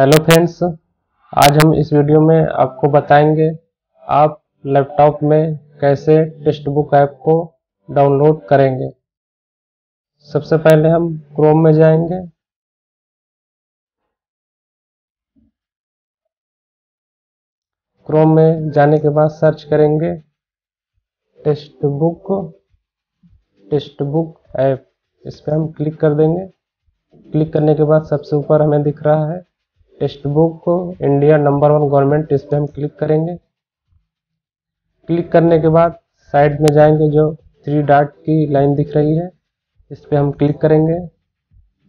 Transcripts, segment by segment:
Hello friends, आज हम इस वीडियो में आपको बताएँगे आप लैपटॉप में कैसे टेक्स्ट बुक ऐप को डाउनलोड करेंगे। सबसे पहले हम क्रोम में जाएँगे। क्रोम में जाने के बाद सर्च करेंगे text book text book app. इस पर हम क्लिक कर देंगे। क्लिक करने के बाद सबसे ऊपर हमें दिख रहा है text book India number one government इस पर हम क्लिक करेंगे। क्लिक करने के बाद साइड में जाएँगे जो थ्री डॉट की लाइन दिख रही है, इस पर हम क्लिक करेंगे।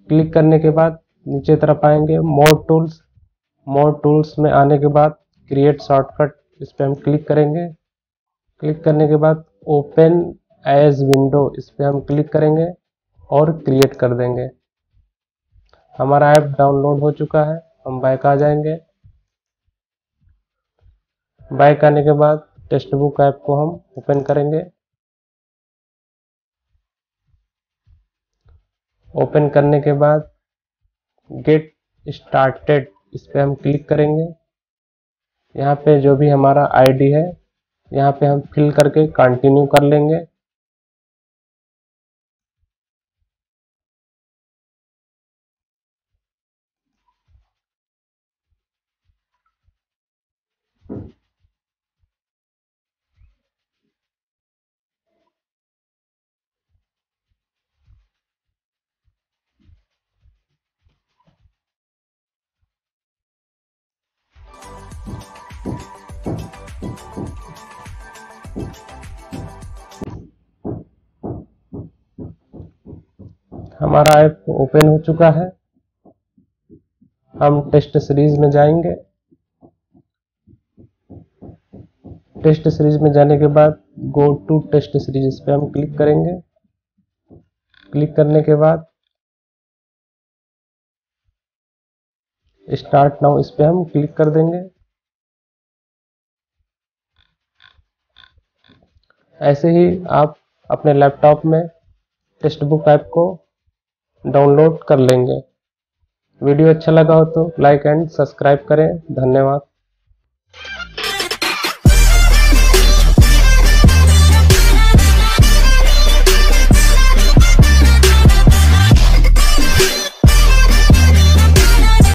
क्लिक करने के बाद नीचे तरफ़ आएँगे मोर टूल्स मोर टूल्स में आने के बाद क्रिएट शॉर्टकट इस पर हम क्लिक करेंगे। क्लिक करने के बाद ओपन एज विंडो इस पर हम क्लिक करेंगे और क्रिएट कर देंगे। हमारा ऐप डाउनलोड हो चुका है। हम बैक आ जाएँगे? बैक आने के बाद टेक्स्ट बुक ऐप को हम ओपन करेंगे। ओपन करने के बाद गेट स्टार्टेड इस पर हम क्लिक करेंगे। यहाँ पे जो भी हमारा आईडी है, यहाँ पे हम फिल करके कंटिन्यू कर लेंगे। हमारा ऐप ओपन हो चुका है। हम टेस्ट सीरीज़ में जाएँगे। टेस्ट सीरीज़ में जाने के बाद गो टू टेस्ट सीरीज़ इस पर हम क्लिक करेंगे। क्लिक करने के बाद स्टार्ट नाउ इस पर हम क्लिक कर देंगे। ऐसे ही आप अपने लैपटॉप में टेक्स्ट बुक ऐप को डाउनलोड कर लेंगे। वीडियो अच्छा लगा हो तो लाइक एंड सब्सक्राइब करें। धन्यवाद।